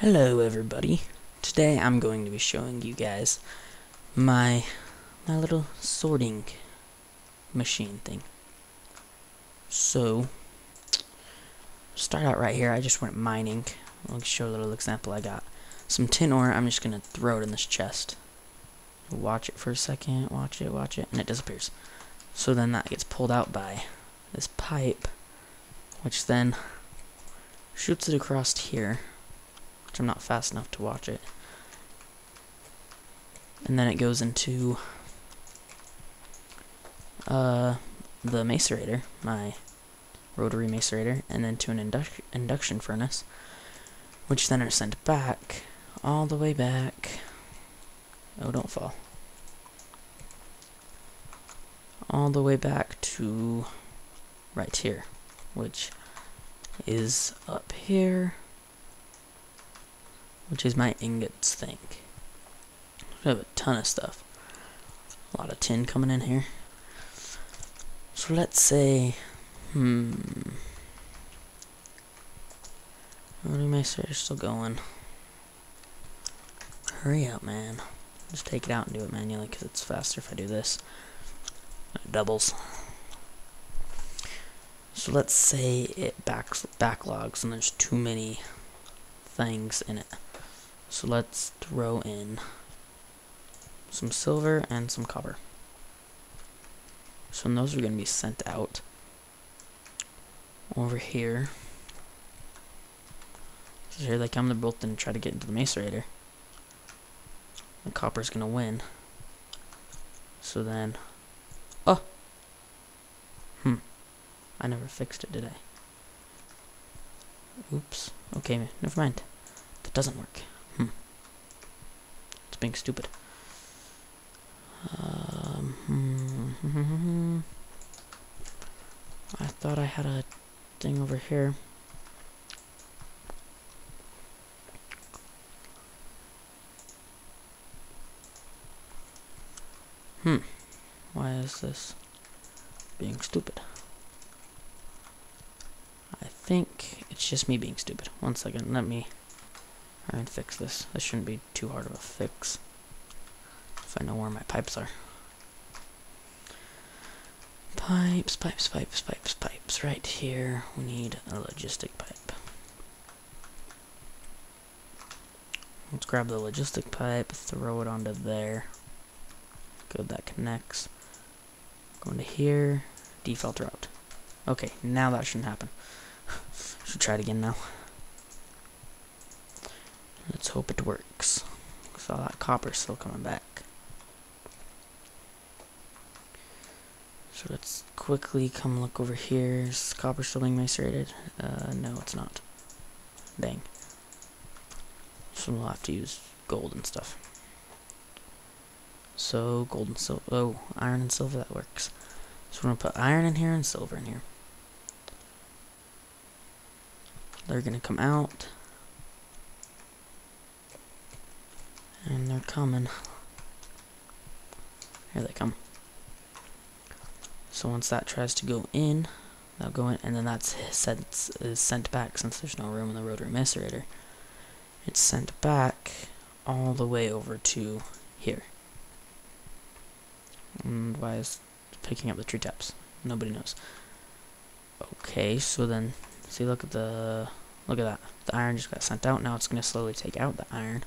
Hello everybody. Today I'm going to be showing you guys my my little sorting machine thing. So start out right here. I just went mining. I'll show a little example I got. Some tin ore, I'm just gonna throw it in this chest. Watch it for a second, watch it, watch it, and it disappears. So then that gets pulled out by this pipe, which then shoots it across here which I'm not fast enough to watch it. And then it goes into uh, the macerator, my rotary macerator, and then to an indu induction furnace, which then are sent back, all the way back. Oh, don't fall. All the way back to right here, which is up here which is my ingots thing. We have a ton of stuff. A lot of tin coming in here. So let's say, hmm. What am I still going? Hurry up, man. Just take it out and do it manually because it's faster if I do this. It doubles. So let's say it backs backlogs and there's too many things in it. So let's throw in some silver and some copper. So those are going to be sent out over here. So here they come, they're both going to try to get into the macerator. The copper's going to win. So then, oh, hmm, I never fixed it, did I? Oops, okay, never mind. That doesn't work. It's being stupid. Um, hmm, I thought I had a thing over here. Hmm. Why is this being stupid? I think it's just me being stupid. One second, let me and fix this. This shouldn't be too hard of a fix. If I know where my pipes are. Pipes, pipes, pipes, pipes, pipes. Right here, we need a logistic pipe. Let's grab the logistic pipe, throw it onto there. Good, that connects. Go into here, default route. Okay, now that shouldn't happen. Should try it again now. Let's hope it works. Because all that copper's still coming back. So let's quickly come look over here. Is copper still being macerated? Uh, no, it's not. Dang. So we'll have to use gold and stuff. So, gold and silver. Oh, iron and silver, that works. So we're going to put iron in here and silver in here. They're going to come out. And they're coming. Here they come. So once that tries to go in, they'll go in, and then that's sent, is sent back since there's no room in the rotary macerator. It's sent back all the way over to here. And why is picking up the tree taps? Nobody knows. Okay, so then, see, look at the, look at that. The iron just got sent out. Now it's going to slowly take out the iron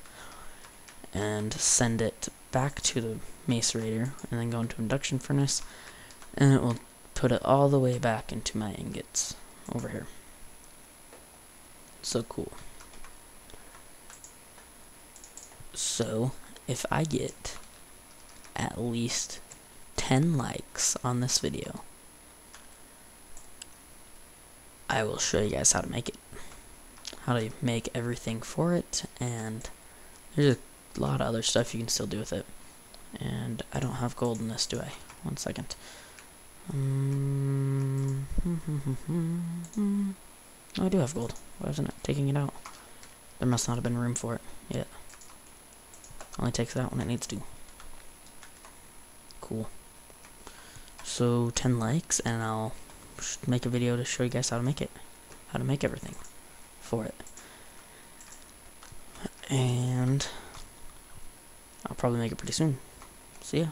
and send it back to the macerator and then go into induction furnace and it will put it all the way back into my ingots over here. So cool. So, if I get at least 10 likes on this video, I will show you guys how to make it. How to make everything for it, and there's a a lot of other stuff you can still do with it. And I don't have gold in this, do I? One second. Um, oh, I do have gold. Why isn't it taking it out? There must not have been room for it yet. Only takes out when it needs to. Cool. So, 10 likes, and I'll make a video to show you guys how to make it. How to make everything for it. And probably make it pretty soon. See ya.